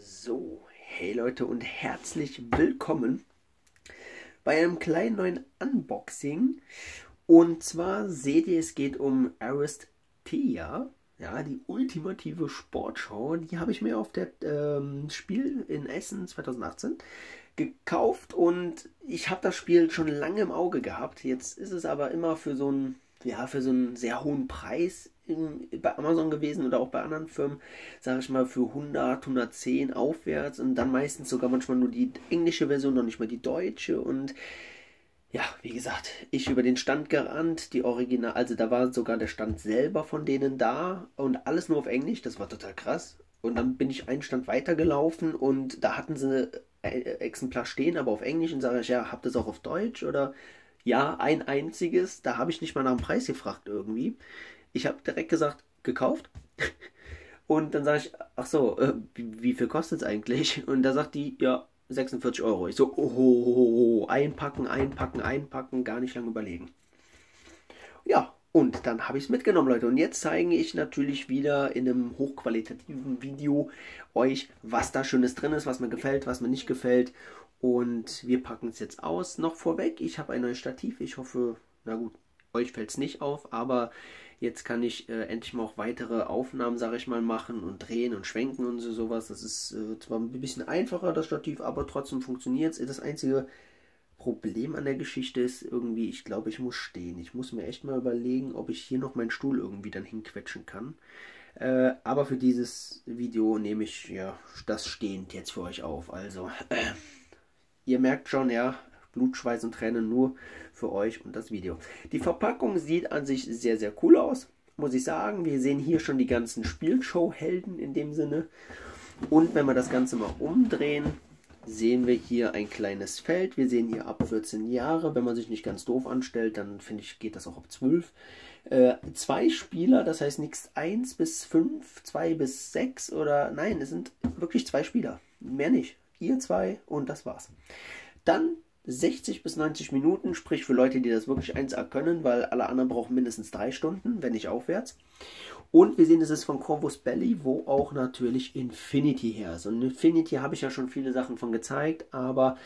So, hey Leute und herzlich willkommen bei einem kleinen neuen Unboxing. Und zwar seht ihr, es geht um Aristea, ja, die ultimative Sportschau. Die habe ich mir auf der ähm, Spiel in Essen 2018 gekauft und ich habe das Spiel schon lange im Auge gehabt. Jetzt ist es aber immer für so einen, ja, für so einen sehr hohen Preis in, bei Amazon gewesen oder auch bei anderen Firmen, sage ich mal, für 100, 110 aufwärts und dann meistens sogar manchmal nur die englische Version, noch nicht mal die deutsche und ja, wie gesagt, ich über den Stand gerannt, die Original, also da war sogar der Stand selber von denen da und alles nur auf Englisch, das war total krass. Und dann bin ich einen Stand weitergelaufen und da hatten sie ein äh, Exemplar stehen, aber auf Englisch und sage ich, ja, habt ihr es auch auf Deutsch oder ja, ein einziges, da habe ich nicht mal nach dem Preis gefragt irgendwie. Ich habe direkt gesagt, gekauft. Und dann sage ich, ach so, äh, wie, wie, viel kostet es eigentlich? Und da sagt die, ja, 46 Euro. Ich so, oh, oh, oh, einpacken, einpacken, einpacken, gar nicht lange überlegen. Ja, und dann habe ich es mitgenommen, Leute. Und jetzt zeige ich natürlich wieder in einem hochqualitativen Video euch, was da Schönes drin ist, was mir gefällt, was mir nicht gefällt. Und wir packen es jetzt aus. Noch vorweg, ich habe ein neues Stativ. Ich hoffe, na gut, euch fällt es nicht auf, aber Jetzt kann ich äh, endlich mal auch weitere Aufnahmen, sage ich mal, machen und drehen und schwenken und so sowas. Das ist äh, zwar ein bisschen einfacher, das Stativ, aber trotzdem funktioniert es. Das einzige Problem an der Geschichte ist irgendwie, ich glaube, ich muss stehen. Ich muss mir echt mal überlegen, ob ich hier noch meinen Stuhl irgendwie dann hinquetschen kann. Äh, aber für dieses Video nehme ich ja das stehend jetzt für euch auf. Also, ihr merkt schon, ja, Blut, Schweiß und Tränen nur für euch und das Video. Die Verpackung sieht an sich sehr, sehr cool aus, muss ich sagen. Wir sehen hier schon die ganzen Spielshow-Helden in dem Sinne. Und wenn wir das Ganze mal umdrehen, sehen wir hier ein kleines Feld. Wir sehen hier ab 14 Jahre. Wenn man sich nicht ganz doof anstellt, dann finde ich, geht das auch ab 12. Äh, zwei Spieler, das heißt nichts 1 bis 5, 2 bis 6 oder nein, es sind wirklich zwei Spieler. Mehr nicht. Ihr zwei und das war's. Dann 60 bis 90 Minuten, sprich für Leute, die das wirklich 1A können, weil alle anderen brauchen mindestens 3 Stunden, wenn nicht aufwärts. Und wir sehen, es ist von Corvus Belly, wo auch natürlich Infinity her ist. Und Infinity habe ich ja schon viele Sachen von gezeigt, aber,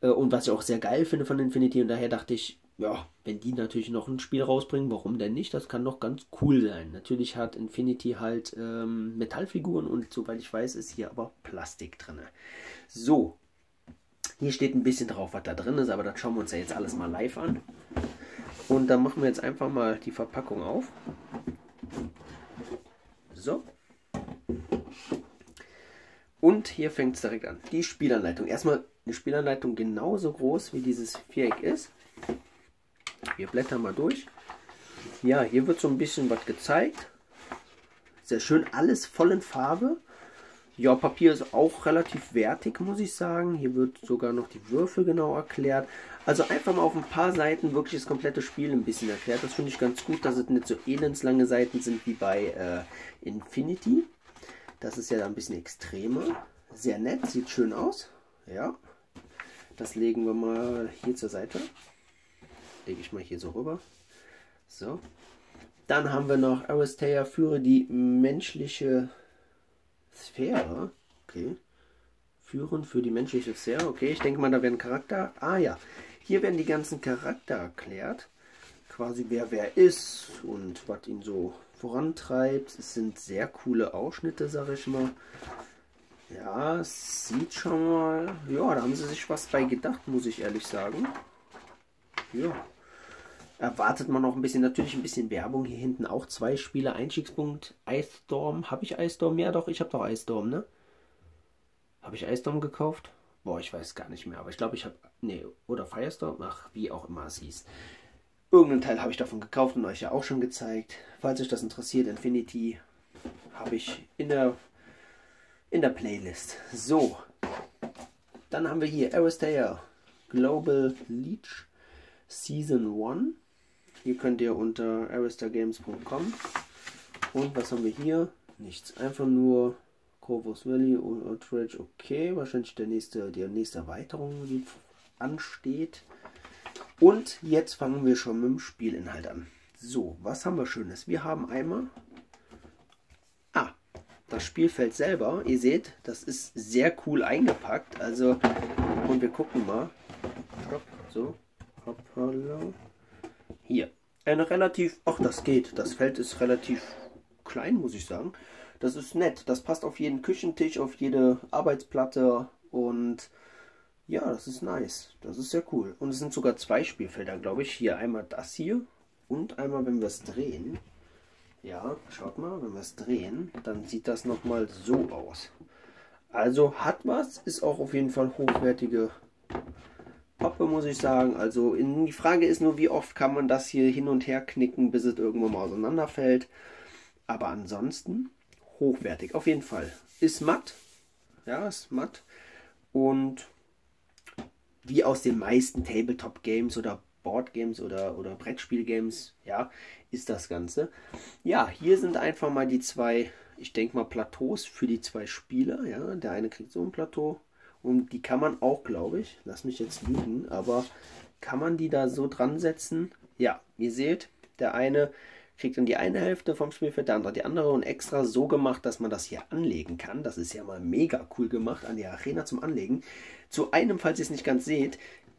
äh, und was ich auch sehr geil finde von Infinity, und daher dachte ich, ja, wenn die natürlich noch ein Spiel rausbringen, warum denn nicht? Das kann doch ganz cool sein. Natürlich hat Infinity halt ähm, Metallfiguren und soweit ich weiß, ist hier aber Plastik drin. So, hier steht ein bisschen drauf, was da drin ist, aber das schauen wir uns ja jetzt alles mal live an. Und dann machen wir jetzt einfach mal die Verpackung auf. So. Und hier fängt es direkt an. Die Spielanleitung. Erstmal eine Spielanleitung genauso groß wie dieses Viereck ist. Wir blättern mal durch. Ja, hier wird so ein bisschen was gezeigt. Sehr schön, alles voll in Farbe. Ja, Papier ist auch relativ wertig, muss ich sagen. Hier wird sogar noch die Würfel genau erklärt. Also einfach mal auf ein paar Seiten wirklich das komplette Spiel ein bisschen erklärt. Das finde ich ganz gut, dass es nicht so elendslange Seiten sind wie bei äh, Infinity. Das ist ja ein bisschen extremer. Sehr nett, sieht schön aus. Ja, das legen wir mal hier zur Seite. Lege ich mal hier so rüber. So. Dann haben wir noch Aristea führe die menschliche Sphäre. Okay. Führen für die menschliche Sphäre. Okay, ich denke mal, da werden Charakter. Ah ja, hier werden die ganzen Charakter erklärt. Quasi wer wer ist und was ihn so vorantreibt. Es sind sehr coole Ausschnitte, sag ich mal. Ja, sieht schon mal. Ja, da haben sie sich was bei gedacht, muss ich ehrlich sagen. Ja erwartet man noch ein bisschen, natürlich ein bisschen Werbung. Hier hinten auch zwei Spiele. Einstiegspunkt Ice Storm. Habe ich Ice Storm? Ja doch, ich habe doch Ice Storm, ne? Habe ich Ice Storm gekauft? Boah, ich weiß gar nicht mehr. Aber ich glaube, ich habe... Nee, oder Firestorm? Ach, wie auch immer es hieß. Irgendeinen Teil habe ich davon gekauft und euch ja auch schon gezeigt. Falls euch das interessiert, Infinity habe ich in der, in der Playlist. So, dann haben wir hier Aristea Global Leech Season 1. Hier könnt ihr unter aristagames.com und was haben wir hier? Nichts. Einfach nur Corvus Valley und Outrage. Okay, wahrscheinlich der nächste, die nächste Erweiterung, die ansteht. Und jetzt fangen wir schon mit dem Spielinhalt an. So, was haben wir Schönes? Wir haben einmal... Ah, das Spielfeld selber, ihr seht, das ist sehr cool eingepackt. Also, und wir gucken mal. Stopp, so. Hoppala. Hier. Eine relativ, ach das geht, das Feld ist relativ klein, muss ich sagen. Das ist nett, das passt auf jeden Küchentisch, auf jede Arbeitsplatte und ja, das ist nice. Das ist sehr cool. Und es sind sogar zwei Spielfelder, glaube ich. Hier einmal das hier und einmal, wenn wir es drehen. Ja, schaut mal, wenn wir es drehen, dann sieht das nochmal so aus. Also hat was, ist auch auf jeden Fall hochwertige Pappe, muss ich sagen. Also in, die Frage ist nur, wie oft kann man das hier hin und her knicken, bis es irgendwann mal auseinanderfällt. Aber ansonsten hochwertig, auf jeden Fall. Ist matt, ja, ist matt. Und wie aus den meisten Tabletop-Games oder Boardgames oder, oder Brettspielgames, ja, ist das Ganze. Ja, hier sind einfach mal die zwei, ich denke mal, Plateaus für die zwei Spieler. Ja, der eine kriegt so ein Plateau und die kann man auch, glaube ich, lass mich jetzt lügen, aber kann man die da so dran setzen? Ja, ihr seht, der eine kriegt dann die eine Hälfte vom Spielfeld, der andere die andere und extra so gemacht, dass man das hier anlegen kann. Das ist ja mal mega cool gemacht an der Arena zum Anlegen. Zu einem, falls ihr es nicht ganz seht,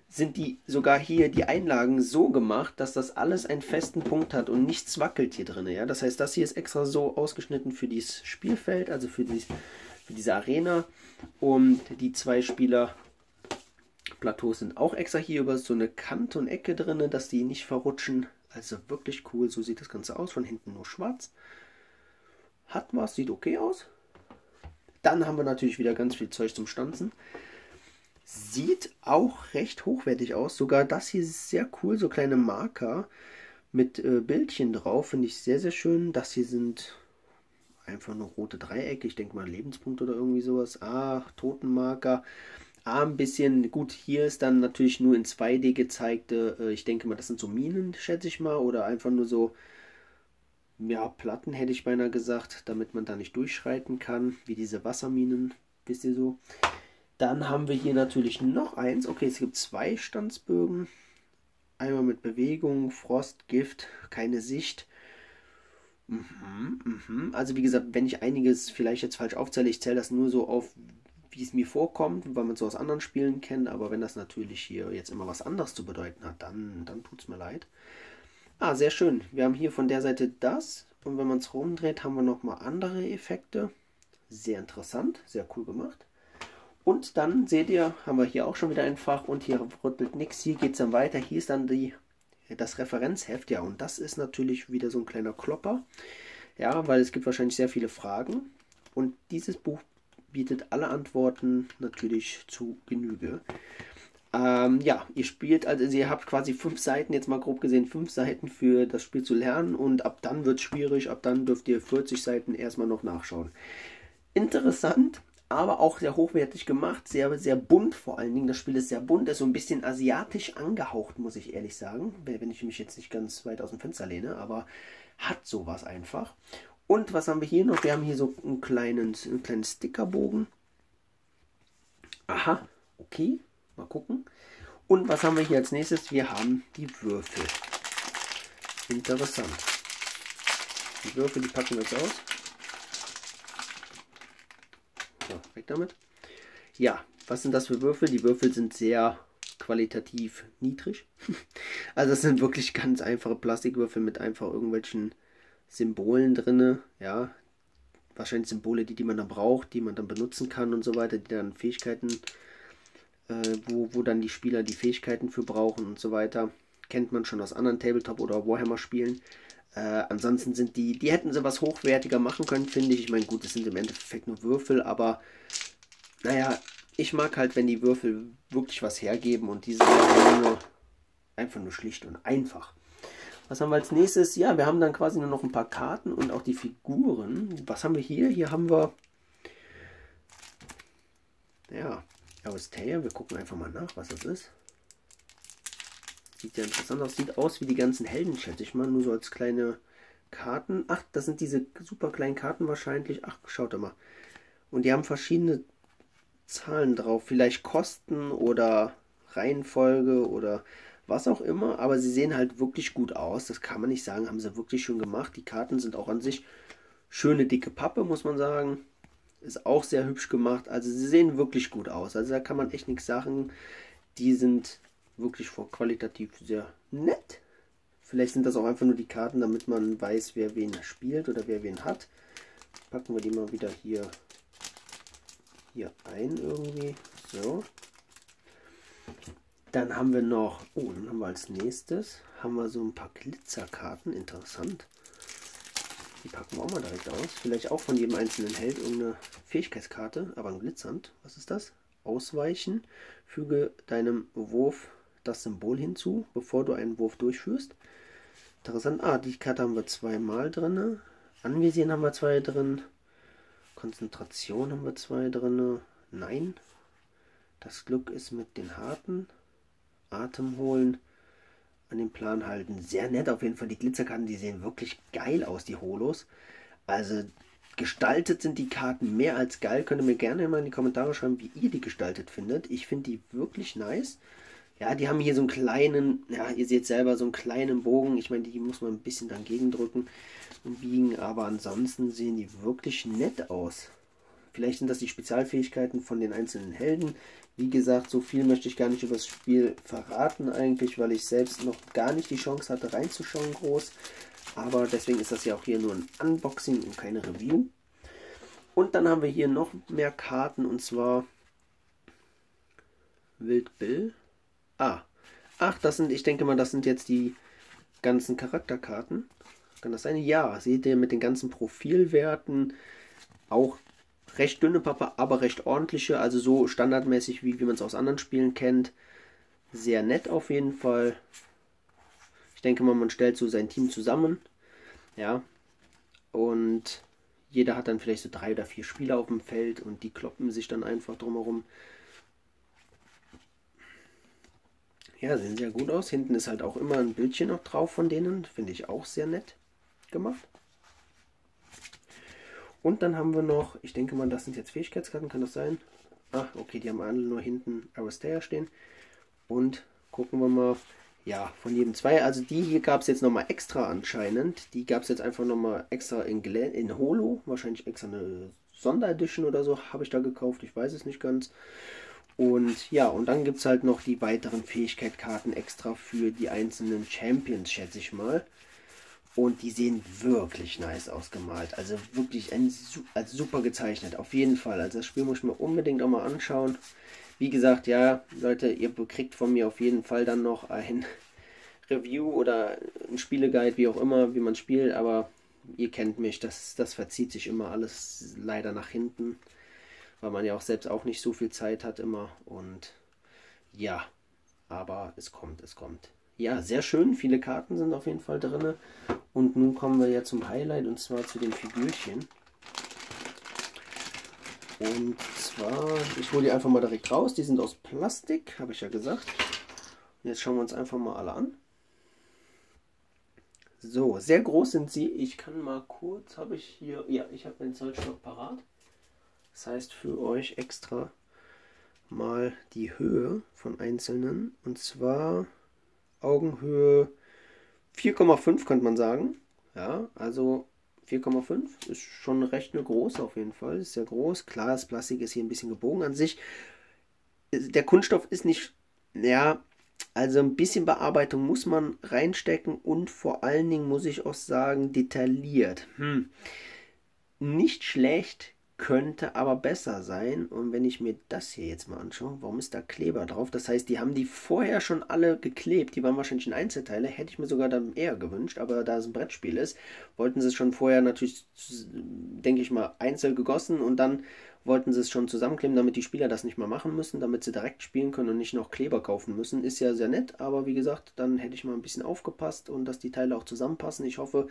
sind die sogar hier die Einlagen so gemacht, dass das alles einen festen Punkt hat und nichts wackelt hier drin. Ja? Das heißt, das hier ist extra so ausgeschnitten für dieses Spielfeld, also für, dies, für diese Arena. Und die zwei Spieler Plateaus sind auch extra hier über so eine Kante und Ecke drin, dass die nicht verrutschen. Also wirklich cool, so sieht das Ganze aus. Von hinten nur schwarz. Hat was, sieht okay aus. Dann haben wir natürlich wieder ganz viel Zeug zum Stanzen. Sieht auch recht hochwertig aus. Sogar das hier ist sehr cool. So kleine Marker mit äh, Bildchen drauf. Finde ich sehr, sehr schön. Das hier sind einfach nur rote Dreiecke. Ich denke mal Lebenspunkt oder irgendwie sowas. Ah, Totenmarker. Ah, ein bisschen, gut, hier ist dann natürlich nur in 2D gezeigte, äh, ich denke mal, das sind so Minen, schätze ich mal, oder einfach nur so, ja, Platten hätte ich beinahe gesagt, damit man da nicht durchschreiten kann, wie diese Wasserminen, wisst ihr so. Dann haben wir hier natürlich noch eins. Okay, es gibt zwei Stanzbögen. Einmal mit Bewegung, Frost, Gift, keine Sicht. Mhm, mhm. Also wie gesagt, wenn ich einiges vielleicht jetzt falsch aufzähle, ich zähle das nur so auf, wie es mir vorkommt, weil man es so aus anderen Spielen kennt. Aber wenn das natürlich hier jetzt immer was anderes zu bedeuten hat, dann, dann tut es mir leid. Ah, sehr schön. Wir haben hier von der Seite das. Und wenn man es rumdreht, haben wir nochmal andere Effekte. Sehr interessant, sehr cool gemacht. Und dann seht ihr, haben wir hier auch schon wieder ein Fach und hier rüttelt nichts. Hier geht es dann weiter. Hier ist dann die, das Referenzheft. Ja, und das ist natürlich wieder so ein kleiner Klopper. Ja, weil es gibt wahrscheinlich sehr viele Fragen. Und dieses Buch bietet alle Antworten natürlich zu Genüge. Ähm, ja, ihr spielt, also ihr habt quasi fünf Seiten, jetzt mal grob gesehen, fünf Seiten für das Spiel zu lernen und ab dann wird es schwierig, ab dann dürft ihr 40 Seiten erstmal noch nachschauen. Interessant, aber auch sehr hochwertig gemacht, sehr, sehr bunt vor allen Dingen. Das Spiel ist sehr bunt, ist so ein bisschen asiatisch angehaucht, muss ich ehrlich sagen, wenn ich mich jetzt nicht ganz weit aus dem Fenster lehne, aber hat sowas einfach. Und was haben wir hier noch? Wir haben hier so einen kleinen, einen kleinen Stickerbogen. Aha, okay, mal gucken. Und was haben wir hier als nächstes? Wir haben die Würfel. Interessant. Die Würfel, die packen wir jetzt aus. So, weg damit. Ja, was sind das für Würfel? Die Würfel sind sehr qualitativ niedrig. also es sind wirklich ganz einfache Plastikwürfel mit einfach irgendwelchen Symbolen drin, ja, wahrscheinlich Symbole, die, die man dann braucht, die man dann benutzen kann und so weiter, die dann Fähigkeiten, äh, wo, wo dann die Spieler die Fähigkeiten für brauchen und so weiter. Kennt man schon aus anderen Tabletop- oder Warhammer-Spielen. Äh, ansonsten sind die, die hätten sie was hochwertiger machen können, finde ich. Ich meine, gut, es sind im Endeffekt nur Würfel, aber naja, ich mag halt, wenn die Würfel wirklich was hergeben und diese nur, einfach nur schlicht und einfach. Was haben wir als nächstes? Ja, wir haben dann quasi nur noch ein paar Karten und auch die Figuren. Was haben wir hier? Hier haben wir... Ja, Aristea. Wir gucken einfach mal nach, was das ist. Sieht ja interessant aus. Sieht aus wie die ganzen Helden, schätze ich mal. Nur so als kleine Karten. Ach, das sind diese super kleinen Karten wahrscheinlich. Ach, schaut mal. Und die haben verschiedene Zahlen drauf. Vielleicht Kosten oder Reihenfolge oder was auch immer, aber sie sehen halt wirklich gut aus. Das kann man nicht sagen, haben sie wirklich schön gemacht. Die Karten sind auch an sich Schöne dicke Pappe, muss man sagen. Ist auch sehr hübsch gemacht. Also sie sehen wirklich gut aus. Also da kann man echt nichts sagen. Die sind wirklich qualitativ sehr nett. Vielleicht sind das auch einfach nur die Karten, damit man weiß, wer wen spielt oder wer wen hat. Packen wir die mal wieder hier, hier ein irgendwie. So. Dann haben wir noch, oh, dann haben wir als nächstes, haben wir so ein paar Glitzerkarten. Interessant. Die packen wir auch mal direkt aus. Vielleicht auch von jedem einzelnen Held irgendeine Fähigkeitskarte, aber ein glitzernd. Was ist das? Ausweichen. Füge deinem Wurf das Symbol hinzu, bevor du einen Wurf durchführst. Interessant. Ah, die Karte haben wir zweimal drin. Anvisieren haben wir zwei drin. Konzentration haben wir zwei drin. Nein. Das Glück ist mit den Harten. Atem holen an den Plan halten. Sehr nett auf jeden Fall. Die Glitzerkarten, die sehen wirklich geil aus, die Holos. Also gestaltet sind die Karten mehr als geil. Könnt ihr mir gerne mal in die Kommentare schreiben, wie ihr die gestaltet findet. Ich finde die wirklich nice. Ja, die haben hier so einen kleinen, ja, ihr seht selber so einen kleinen Bogen. Ich meine, die muss man ein bisschen dann gegendrücken und biegen, aber ansonsten sehen die wirklich nett aus. Vielleicht sind das die Spezialfähigkeiten von den einzelnen Helden. Wie gesagt, so viel möchte ich gar nicht über das Spiel verraten eigentlich, weil ich selbst noch gar nicht die Chance hatte reinzuschauen groß. Aber deswegen ist das ja auch hier nur ein Unboxing und keine Review. Und dann haben wir hier noch mehr Karten und zwar Wild Bill. Ah, ach, das sind, ich denke mal, das sind jetzt die ganzen Charakterkarten. Kann das sein? Ja, seht ihr mit den ganzen Profilwerten auch recht dünne Pappe, aber recht ordentliche, also so standardmäßig, wie, wie man es aus anderen Spielen kennt. Sehr nett auf jeden Fall. Ich denke mal, man stellt so sein Team zusammen. Ja. Und jeder hat dann vielleicht so drei oder vier Spieler auf dem Feld und die kloppen sich dann einfach drumherum. Ja, sehen sehr gut aus. Hinten ist halt auch immer ein Bildchen noch drauf von denen. Finde ich auch sehr nett gemacht. Und dann haben wir noch, ich denke mal, das sind jetzt Fähigkeitskarten, kann das sein? Ah, okay, die haben alle nur hinten Aristea stehen. Und gucken wir mal, ja, von jedem zwei. Also die hier gab es jetzt nochmal extra anscheinend. Die gab es jetzt einfach nochmal extra in, in Holo. Wahrscheinlich extra eine Sonderedition oder so habe ich da gekauft. Ich weiß es nicht ganz. Und ja, und dann gibt es halt noch die weiteren Fähigkeitskarten extra für die einzelnen Champions, schätze ich mal. Und die sehen wirklich nice ausgemalt. Also wirklich ein, also super gezeichnet. Auf jeden Fall. Also das Spiel muss ich mir unbedingt auch mal anschauen. Wie gesagt, ja, Leute, ihr kriegt von mir auf jeden Fall dann noch ein Review oder ein Spieleguide, wie auch immer, wie man spielt. Aber ihr kennt mich, das, das verzieht sich immer alles leider nach hinten. Weil man ja auch selbst auch nicht so viel Zeit hat immer. Und ja, aber es kommt, es kommt ja, sehr schön. Viele Karten sind auf jeden Fall drin. Und nun kommen wir ja zum Highlight und zwar zu den Figürchen. Und zwar, ich hole die einfach mal direkt raus. Die sind aus Plastik, habe ich ja gesagt. Und jetzt schauen wir uns einfach mal alle an. So, sehr groß sind sie. Ich kann mal kurz, habe ich hier, ja, ich habe meinen Zollstock parat. Das heißt für euch extra mal die Höhe von einzelnen. Und zwar Augenhöhe 4,5 könnte man sagen. Ja, also 4,5 ist schon recht eine große auf jeden Fall. Ist sehr groß. Klar, das Plastik ist hier ein bisschen gebogen an sich. Der Kunststoff ist nicht, ja, also ein bisschen Bearbeitung muss man reinstecken und vor allen Dingen muss ich auch sagen, detailliert. Hm. Nicht schlecht, könnte aber besser sein. Und wenn ich mir das hier jetzt mal anschaue, warum ist da Kleber drauf? Das heißt, die haben die vorher schon alle geklebt. Die waren wahrscheinlich in Einzelteile. Hätte ich mir sogar dann eher gewünscht. Aber da es ein Brettspiel ist, wollten sie es schon vorher natürlich, denke ich mal, einzeln gegossen. Und dann wollten sie es schon zusammenkleben, damit die Spieler das nicht mehr machen müssen, damit sie direkt spielen können und nicht noch Kleber kaufen müssen. Ist ja sehr nett. Aber wie gesagt, dann hätte ich mal ein bisschen aufgepasst und dass die Teile auch zusammenpassen. Ich hoffe,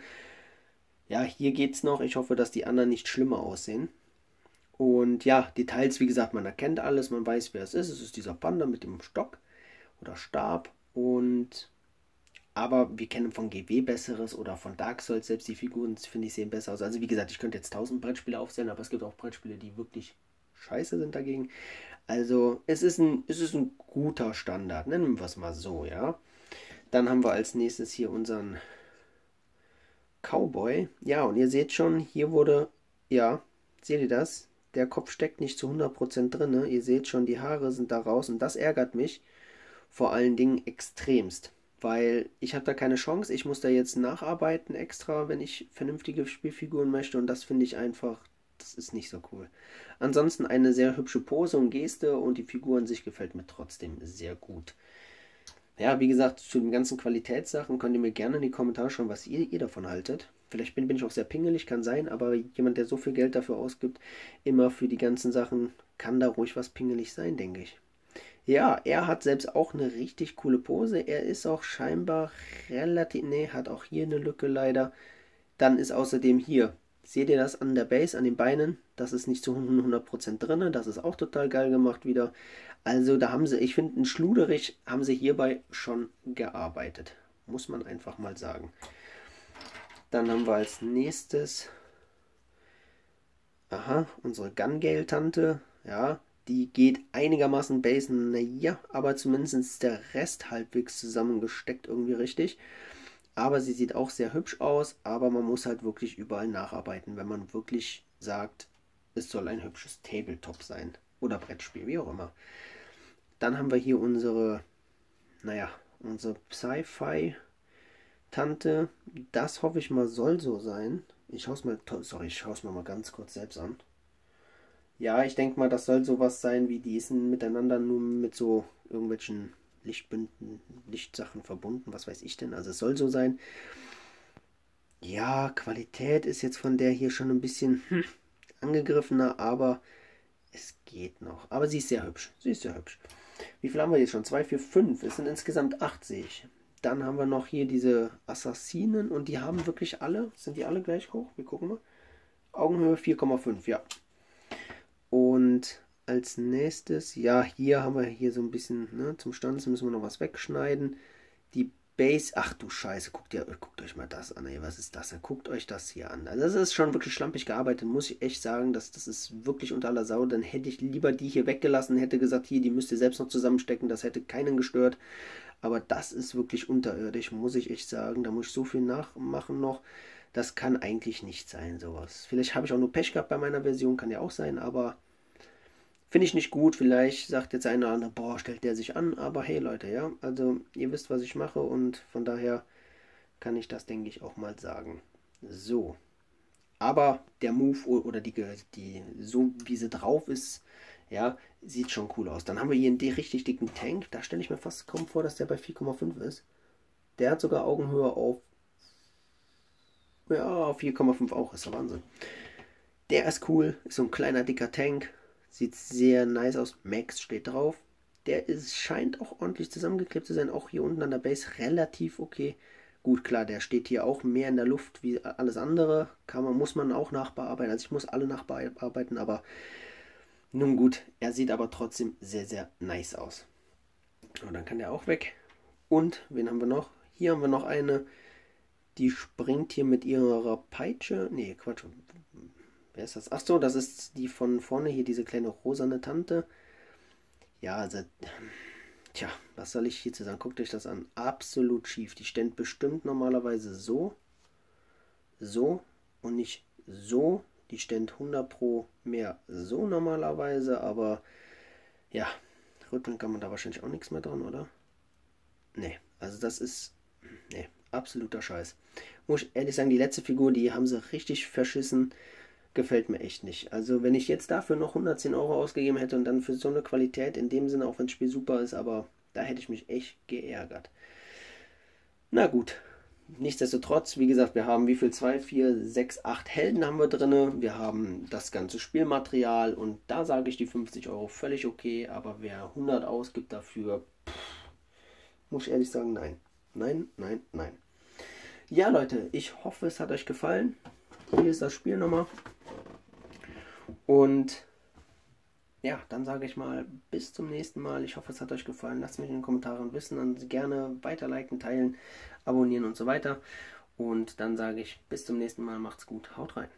ja, hier geht es noch. Ich hoffe, dass die anderen nicht schlimmer aussehen. Und ja, Details, wie gesagt, man erkennt alles, man weiß, wer es ist. Es ist dieser Panda mit dem Stock oder Stab. Und aber wir kennen von GW Besseres oder von Dark Souls selbst die Figuren, finde ich, sehen besser aus. Also wie gesagt, ich könnte jetzt tausend Brettspiele aufzählen, aber es gibt auch Brettspiele, die wirklich scheiße sind dagegen. Also es ist ein, es ist ein guter Standard, nennen wir es mal so, ja. Dann haben wir als nächstes hier unseren Cowboy. Ja, und ihr seht schon, hier wurde, ja, seht ihr das? Der Kopf steckt nicht zu 100% drin. Ne? Ihr seht schon, die Haare sind da raus und das ärgert mich vor allen Dingen extremst. Weil ich habe da keine Chance. Ich muss da jetzt nacharbeiten extra, wenn ich vernünftige Spielfiguren möchte. Und das finde ich einfach, das ist nicht so cool. Ansonsten eine sehr hübsche Pose und Geste und die Figur an sich gefällt mir trotzdem sehr gut. Ja, wie gesagt, zu den ganzen Qualitätssachen könnt ihr mir gerne in die Kommentare schreiben, was ihr, ihr davon haltet. Vielleicht bin, bin ich auch sehr pingelig, kann sein, aber jemand, der so viel Geld dafür ausgibt, immer für die ganzen Sachen, kann da ruhig was pingelig sein, denke ich. Ja, er hat selbst auch eine richtig coole Pose. Er ist auch scheinbar relativ. Ne, hat auch hier eine Lücke leider. Dann ist außerdem hier. Seht ihr das an der Base, an den Beinen? Das ist nicht zu 100% drin. Das ist auch total geil gemacht wieder. Also da haben sie, ich finde, ein Schluderich haben sie hierbei schon gearbeitet. Muss man einfach mal sagen. Dann haben wir als nächstes, aha, unsere Gun-Gale-Tante. Ja, die geht einigermaßen basen, naja, aber zumindest ist der Rest halbwegs zusammengesteckt irgendwie richtig. Aber sie sieht auch sehr hübsch aus, aber man muss halt wirklich überall nacharbeiten, wenn man wirklich sagt, es soll ein hübsches Tabletop sein. Oder Brettspiel, wie auch immer. Dann haben wir hier unsere, naja, unsere Sci-Fi-Tante. Das hoffe ich mal soll so sein. Ich schaue es mal, sorry, ich schaue es mir mal ganz kurz selbst an. Ja, ich denke mal, das soll sowas sein wie diesen miteinander nur mit so irgendwelchen Lichtbünden, Lichtsachen verbunden, was weiß ich denn. Also es soll so sein. Ja, Qualität ist jetzt von der hier schon ein bisschen hm, angegriffener, aber es geht noch. Aber sie ist sehr hübsch. Sie ist sehr hübsch. Wie viel haben wir jetzt schon? 2, 4, 5. Es sind insgesamt 8, sehe ich. Dann haben wir noch hier diese Assassinen und die haben wirklich alle, sind die alle gleich hoch? Wir gucken mal. Augenhöhe 4,5, ja. Und als nächstes, ja, hier haben wir hier so ein bisschen, ne, zum Stanzen müssen wir noch was wegschneiden. Die Base, ach du Scheiße, guckt, ihr, guckt euch mal das an, ey, was ist das? Guckt euch das hier an. Also das ist schon wirklich schlampig gearbeitet, muss ich echt sagen, dass das ist wirklich unter aller Sau. Dann hätte ich lieber die hier weggelassen, hätte gesagt, hier, die müsst ihr selbst noch zusammenstecken, das hätte keinen gestört. Aber das ist wirklich unterirdisch, muss ich echt sagen. Da muss ich so viel nachmachen noch. Das kann eigentlich nicht sein, sowas. Vielleicht habe ich auch nur Pech gehabt bei meiner Version, kann ja auch sein, aber finde ich nicht gut. Vielleicht sagt jetzt einer oder andere, boah, stellt der sich an, aber hey Leute, ja, also ihr wisst, was ich mache und von daher kann ich das, denke ich, auch mal sagen. So. Aber der Move oder die, die, so wie sie drauf ist, ja, sieht schon cool aus. Dann haben wir hier einen richtig dicken Tank. Da stelle ich mir fast kaum vor, dass der bei 4,5 ist. Der hat sogar Augenhöhe auf ja, 4,5 auch, ist der Wahnsinn. Der ist cool, ist so ein kleiner dicker Tank, sieht sehr nice aus. Max steht drauf. Der ist, scheint auch ordentlich zusammengeklebt zu sein, auch hier unten an der Base relativ okay. Gut, klar, der steht hier auch mehr in der Luft wie alles andere. Kann man, muss man auch nachbearbeiten. Also ich muss alle nachbearbeiten, aber nun gut, er sieht aber trotzdem sehr, sehr nice aus. Und dann kann der auch weg. Und, wen haben wir noch? Hier haben wir noch eine die springt hier mit ihrer Peitsche. Nee, Quatsch. Wer ist das? Ach so, das ist die von vorne hier, diese kleine rosane Tante. Ja, also. Tja, was soll ich hierzu sagen? Guckt euch das an. Absolut schief. Die stellt bestimmt normalerweise so. So und nicht so. Die stellt 100 Pro mehr so normalerweise, aber ja, rütteln kann man da wahrscheinlich auch nichts mehr dran, oder? Nee, also das ist. Nee, absoluter Scheiß. Muss ich ehrlich sagen, die letzte Figur, die haben sie richtig verschissen. Gefällt mir echt nicht. Also, wenn ich jetzt dafür noch 110 Euro ausgegeben hätte und dann für so eine Qualität, in dem Sinne, auch wenn das Spiel super ist, aber da hätte ich mich echt geärgert. Na gut. Nichtsdestotrotz, wie gesagt, wir haben wie viel? 2, 4, 6, 8 Helden haben wir drin. Wir haben das ganze Spielmaterial und da sage ich die 50 Euro völlig okay, aber wer 100 ausgibt dafür, pff, muss ich ehrlich sagen, nein. Nein, nein, nein. Ja, Leute, ich hoffe, es hat euch gefallen. Hier ist das Spiel nochmal. Und ja, dann sage ich mal, bis zum nächsten Mal. Ich hoffe, es hat euch gefallen. Lasst mich in den Kommentaren wissen und gerne weiter liken, teilen, abonnieren und so weiter. Und dann sage ich, bis zum nächsten Mal. Macht's gut. Haut rein.